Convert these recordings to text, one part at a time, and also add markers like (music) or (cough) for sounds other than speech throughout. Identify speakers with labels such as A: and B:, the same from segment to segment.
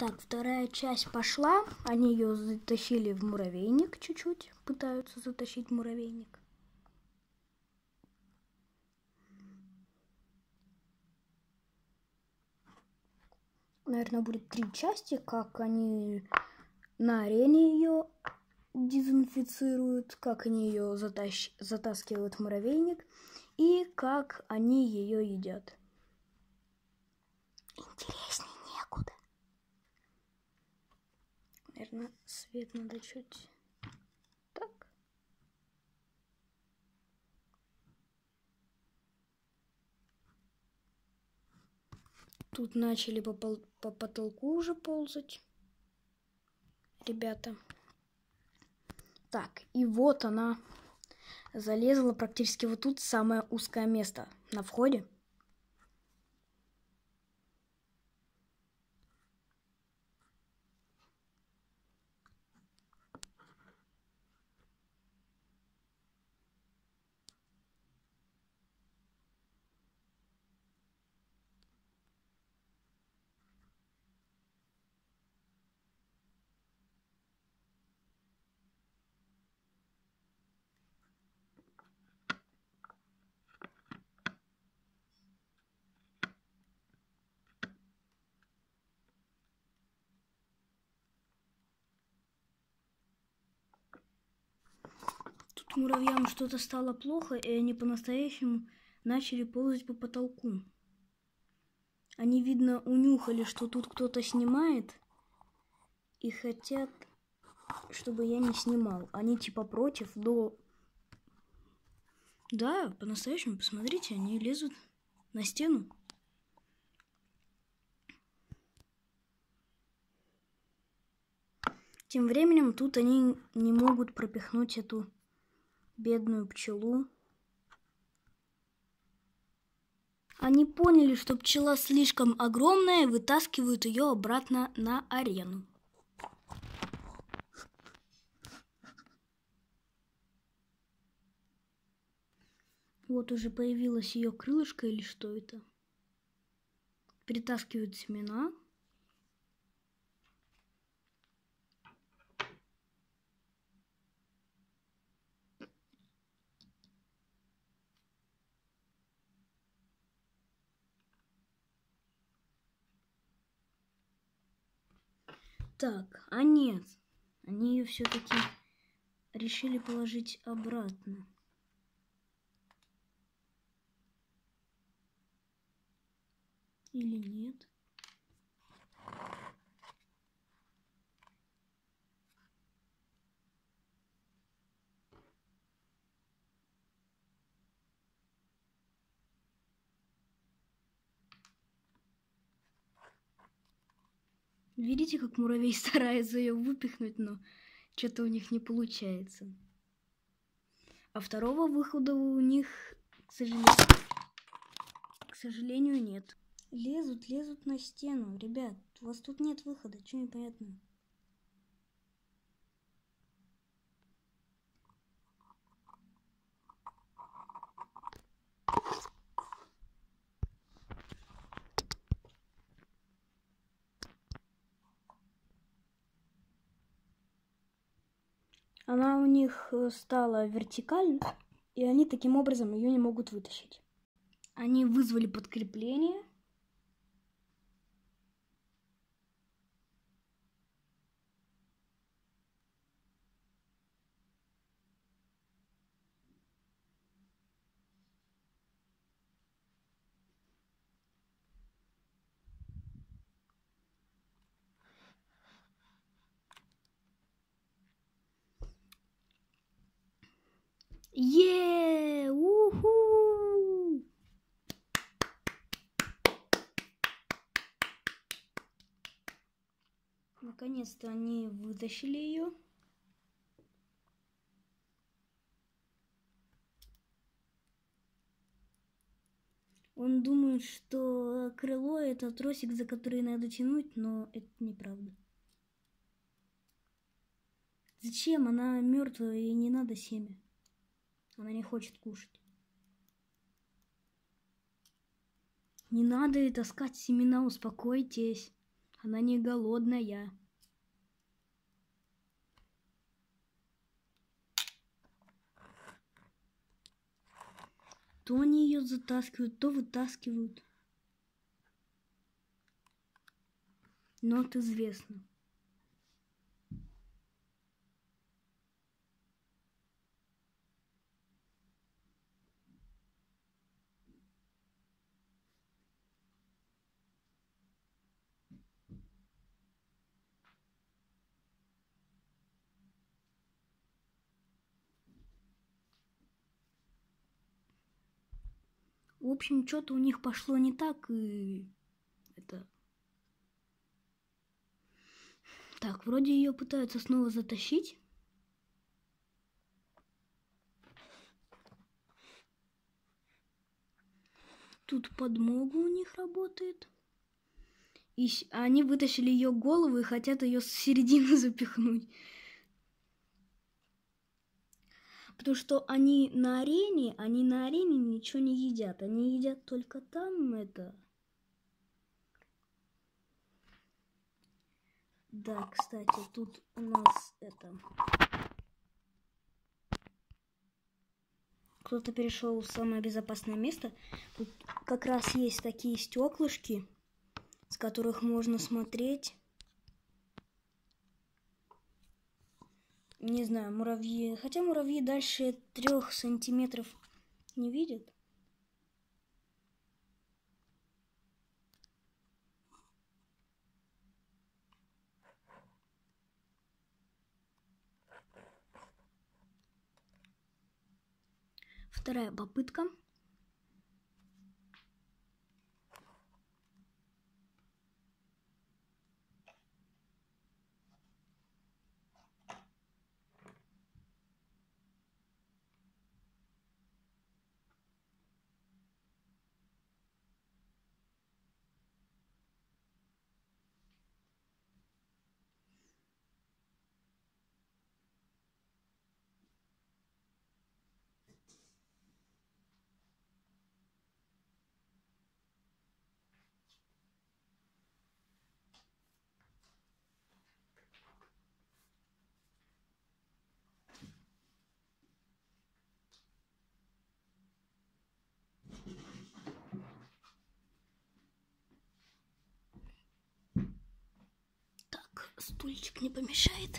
A: Так, вторая часть пошла. Они ее затащили в муравейник чуть-чуть. Пытаются затащить муравейник. Наверное, будет три части, как они на арене ее дезинфицируют, как они ее затащ... затаскивают в муравейник и как они ее едят. Интересней Наверное, свет надо чуть так. Тут начали по, пол... по потолку уже ползать. Ребята. Так, и вот она залезла практически вот тут, самое узкое место на входе. Муравьям что-то стало плохо, и они по-настоящему начали ползать по потолку. Они, видно, унюхали, что тут кто-то снимает, и хотят, чтобы я не снимал. Они типа против, но... Да, по-настоящему, посмотрите, они лезут на стену. Тем временем тут они не могут пропихнуть эту бедную пчелу. Они поняли, что пчела слишком огромная вытаскивают ее обратно на арену. Вот уже появилась ее крылышко или что это. Притаскивают семена. Так, а нет. Они ее все-таки решили положить обратно. Или нет? Видите, как муравей (laughs) старается ее выпихнуть, но что-то у них не получается. А второго выхода у них, к сожалению, к сожалению, нет. Лезут, лезут на стену. Ребят, у вас тут нет выхода, что непонятно? Она у них стала вертикально, и они таким образом ее не могут вытащить. Они вызвали подкрепление. Е! Уху! Наконец-то они вытащили ее. Он думает, что крыло это тросик, за который надо тянуть, но это неправда. Зачем? Она мертвая и не надо семя. Она не хочет кушать. Не надо таскать семена, успокойтесь. Она не голодная. То они ее затаскивают, то вытаскивают. Но это известно. В общем, что-то у них пошло не так, и это... Так, вроде ее пытаются снова затащить. Тут подмога у них работает. И они вытащили ее голову и хотят ее с середины (laughs) запихнуть. Потому что они на арене, они на арене ничего не едят. Они едят только там это. Да, кстати, тут у нас это... Кто-то перешел в самое безопасное место. Тут как раз есть такие стеклышки, с которых можно смотреть. Не знаю, муравьи. Хотя муравьи дальше трех сантиметров не видят. Вторая попытка. Стульчик не помешает.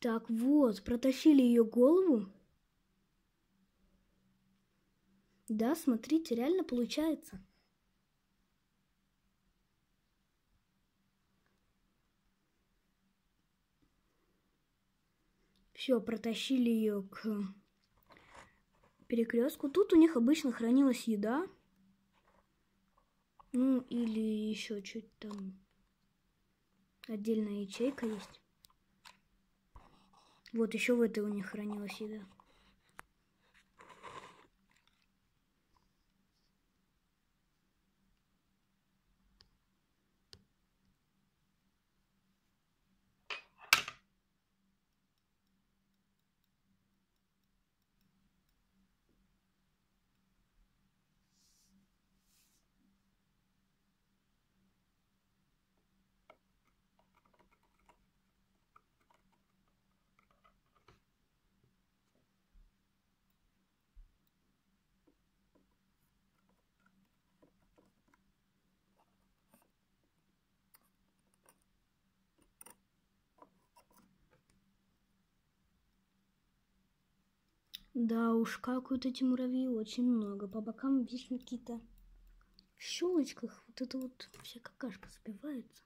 A: Так, вот, протащили ее голову. Да, смотрите, реально получается. Все, протащили ее к перекрестку. Тут у них обычно хранилась еда. Ну, или еще чуть там отдельная ячейка есть. Вот еще в этой у них хранилась еда. Да уж, какают эти муравьи очень много. По бокам вечно какие-то в щелочках. Вот это вот вся какашка сбивается.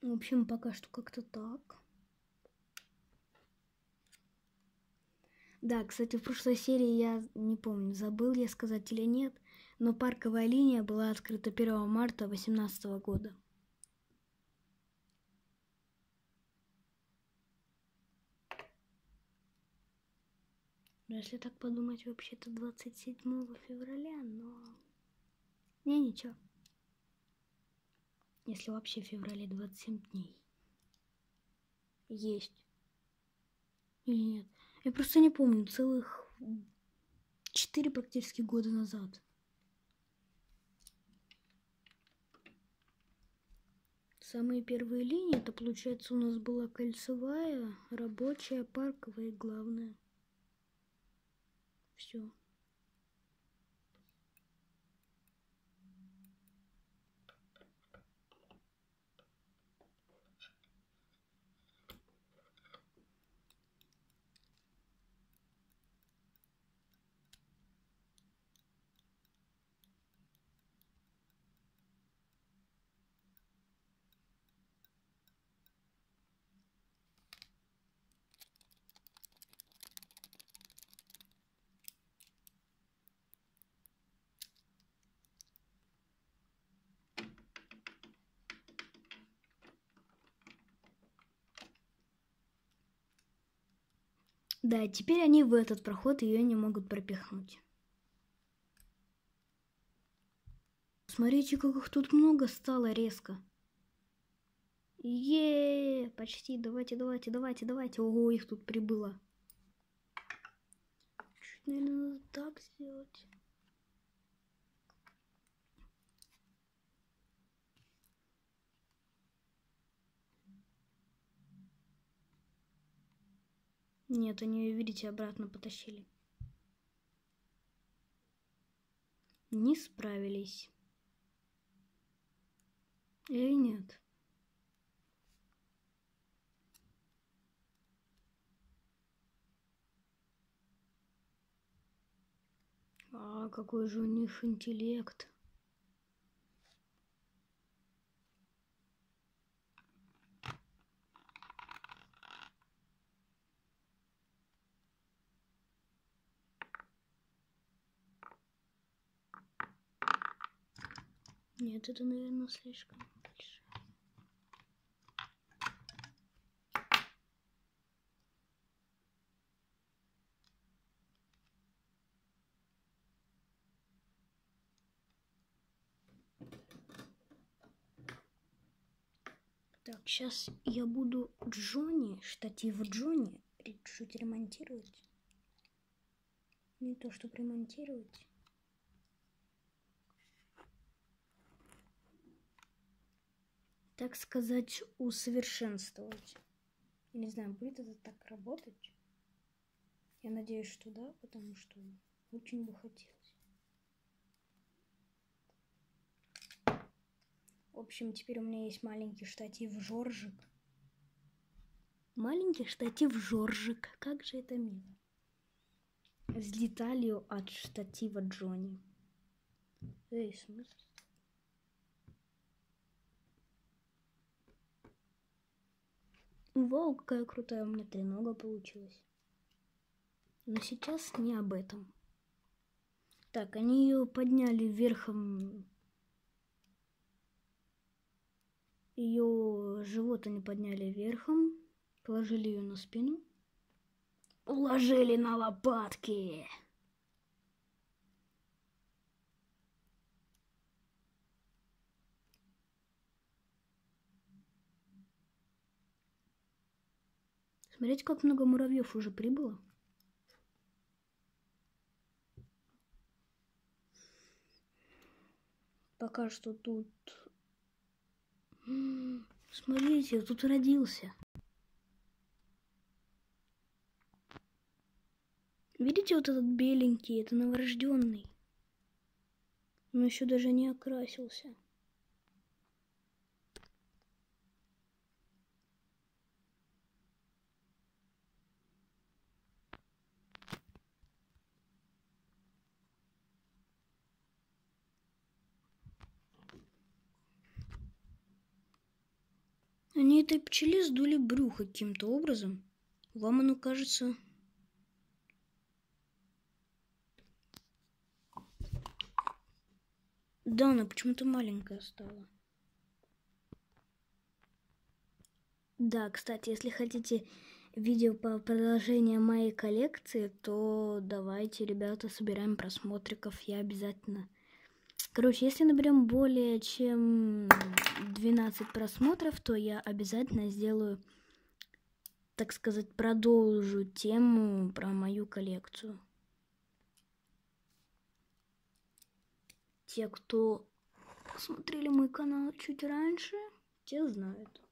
A: В общем, пока что как-то так. Да, кстати, в прошлой серии я не помню, забыл я сказать или нет, но парковая линия была открыта 1 марта 2018 года. Ну, если так подумать, вообще-то 27 февраля, но... Не, ничего. Если вообще в феврале 27 дней. Есть. Или нет? Я просто не помню. Целых 4 практически года назад. Самые первые линии, это получается у нас была кольцевая, рабочая, парковая и главная. Все. Да, теперь они в этот проход ее не могут пропихнуть. Смотрите, как их тут много стало резко. Е, почти. Давайте, давайте, давайте, давайте. Ого, их тут прибыло. Чуть, наверное, надо так сделать. Нет, они ее, видите, обратно потащили. Не справились. Или нет? А какой же у них интеллект. Нет, это, наверное, слишком большое. Так, сейчас я буду Джонни, штатив Джонни, чуть ремонтировать. Не то, чтобы ремонтировать. Так сказать, усовершенствовать. Я не знаю, будет это так работать. Я надеюсь, что да, потому что очень бы хотелось. В общем, теперь у меня есть маленький штатив Жоржик. Маленький штатив Жоржик. Как же это мило. С деталью от штатива Джонни. Эй, смысл? Вау, какая крутая у меня тренога получилась. Но сейчас не об этом. Так, они ее подняли вверхом. Ее живот они подняли верхом, положили ее на спину, уложили на лопатки. Смотрите, как много муравьев уже прибыло. Пока что тут... Смотрите, тут родился. Видите вот этот беленький, это новорожденный. Он еще даже не окрасился. Этой пчеле сдули брюхо каким-то образом. Вам оно кажется... Да, она почему-то маленькая стала. Да, кстати, если хотите видео по продолжению моей коллекции, то давайте, ребята, собираем просмотриков. Я обязательно... Короче, если наберем более чем 12 просмотров, то я обязательно сделаю, так сказать, продолжу тему про мою коллекцию. Те, кто смотрели мой канал чуть раньше, те знают.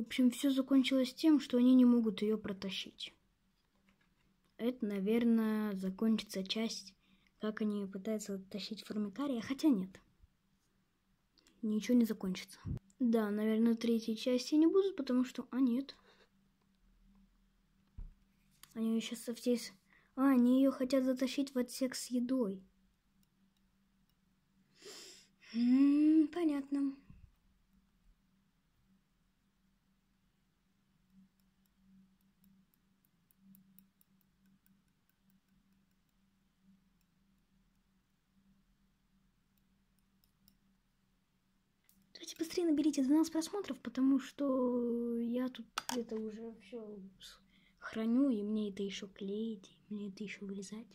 A: В общем, все закончилось тем, что они не могут ее протащить. Это, наверное, закончится часть, как они пытаются тащить формикария, хотя нет. Ничего не закончится. Да, наверное, третьей части не будут, потому что... А, нет. Они ее сейчас со всей... А, они ее хотят затащить в отсек с едой. М -м, понятно. Давайте быстрее наберите 12 просмотров, потому что я тут где-то уже все храню, и мне это еще клеить, и мне это еще вырезать.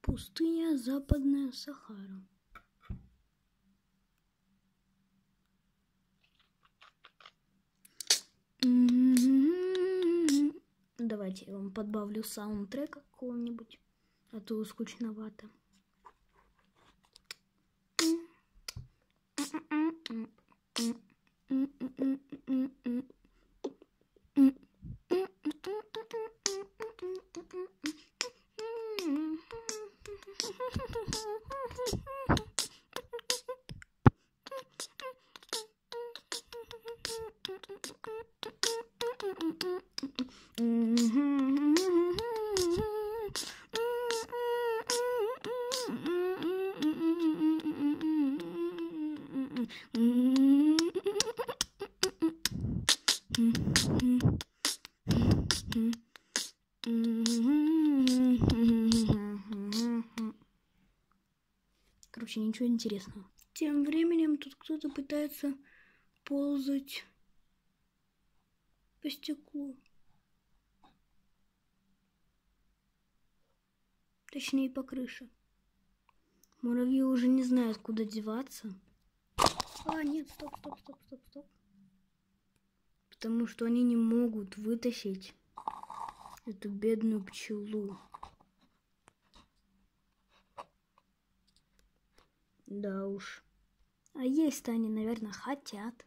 A: Пустыня Западная Сахара. Давайте я вам подбавлю саундтрека какого-нибудь, а то скучновато. Mm-hmm. Короче, ничего интересного. Тем временем тут кто-то пытается ползать по стеклу. Точнее, по крыше. Муравьи уже не знают, куда деваться. А, нет, стоп, стоп, стоп, стоп, стоп. Потому что они не могут вытащить эту бедную пчелу. Да уж. А есть-то они, наверное, хотят.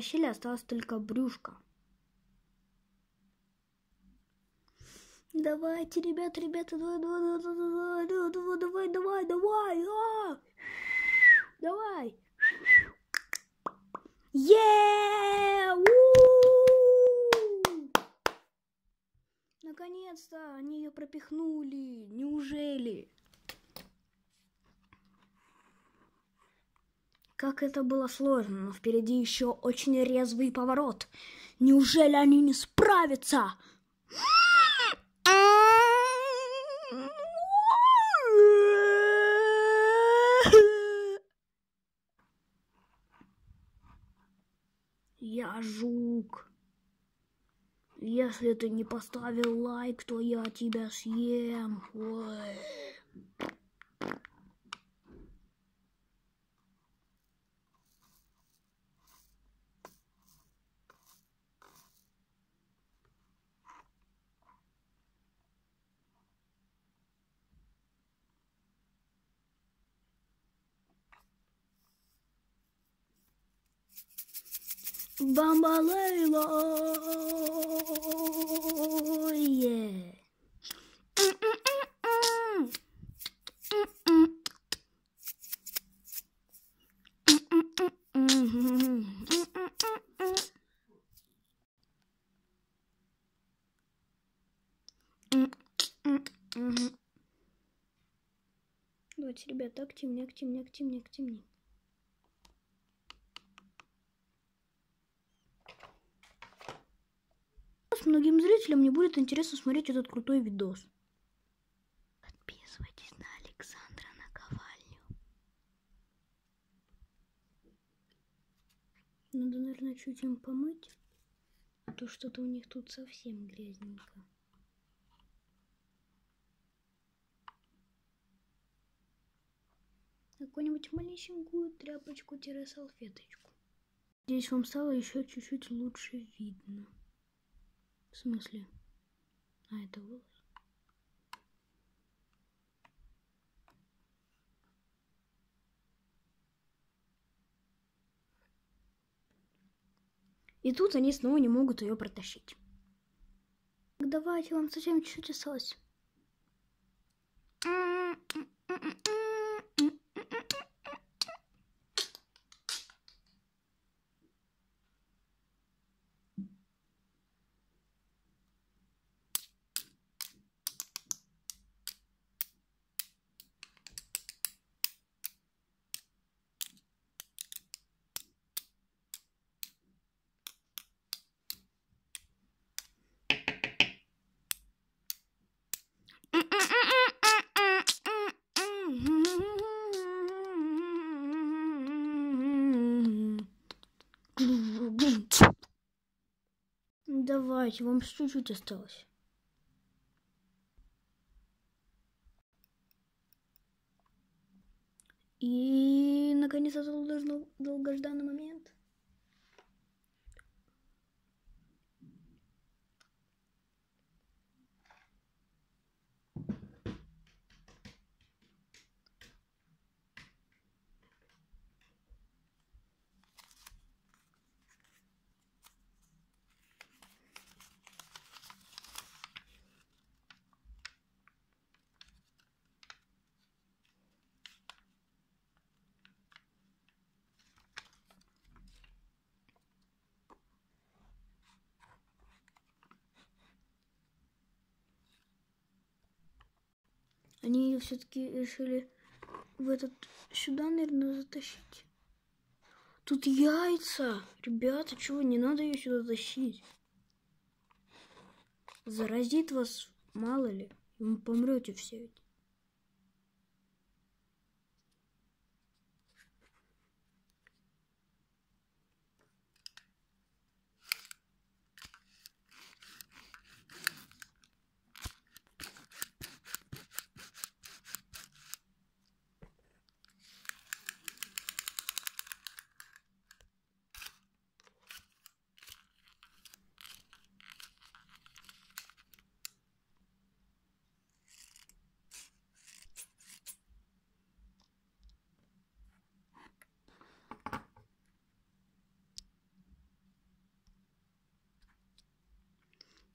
A: Оттащили, осталось только брюшка. Давайте, ребят, ребята, давай, давай, давай, давай, давай, давай, давай, а! давай. Еее! Наконец-то они ее пропихнули. Неужели? Как это было сложно, но впереди еще очень резвый поворот. Неужели они не справятся? Я жук. Если ты не поставил лайк, то я тебя съем. Ой. Бамбалейла. Yeah. Давайте, ребята, активнее, активнее, активнее, активнее. С многим зрителям не будет интересно смотреть этот крутой видос. Подписывайтесь на Александра Наковальню. Надо, наверное, чуть им помыть, а то что-то у них тут совсем грязненько. Какую-нибудь малюсенькую тряпочку-салфеточку. Здесь вам стало еще чуть-чуть лучше видно. В смысле? А, это волос? И тут они снова не могут ее протащить. Давайте, вам совсем чуть-чуть осталось. Давайте, вам чуть-чуть осталось. И наконец-то дол- долгожданный момент. Они ее все-таки решили в этот сюда, наверное, затащить. Тут яйца. Ребята, чего, не надо ее сюда тащить. Заразит вас, мало ли. Вы помрете все ведь.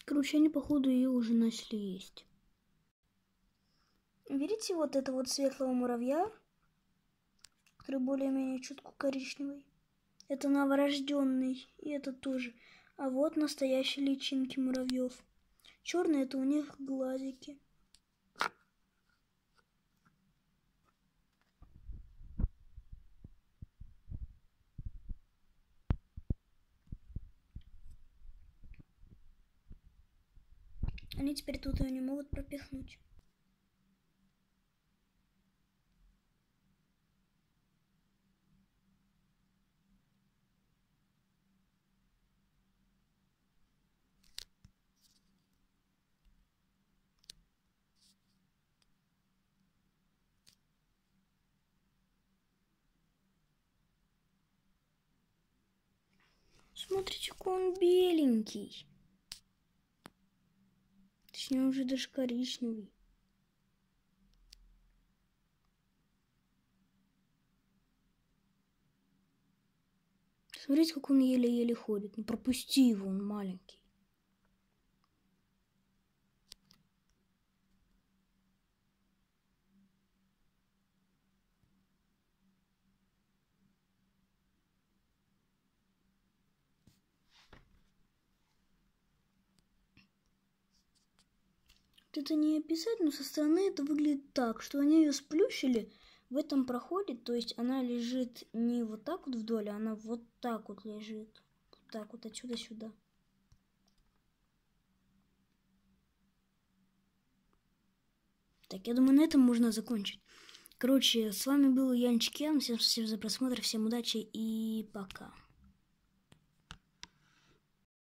A: Короче, они, походу, ее уже начали есть. Видите вот это вот светлого муравья, который более-менее чутку коричневый? Это новорожденный, и это тоже. А вот настоящие личинки муравьев. Черные это у них глазики. Они теперь тут ее не могут пропихнуть. Смотрите, какой он беленький. Точнее, уже даже коричневый. Смотрите, как он еле-еле ходит. Ну, пропусти его, он маленький. Это не описать, но со стороны это выглядит так, что они ее сплющили в этом проходе, то есть она лежит не вот так вот вдоль, а она вот так вот лежит. Вот так вот отсюда сюда. Так, я думаю, на этом можно закончить. Короче, с вами был Янчик Ян. Всем спасибо за просмотр, всем удачи и пока.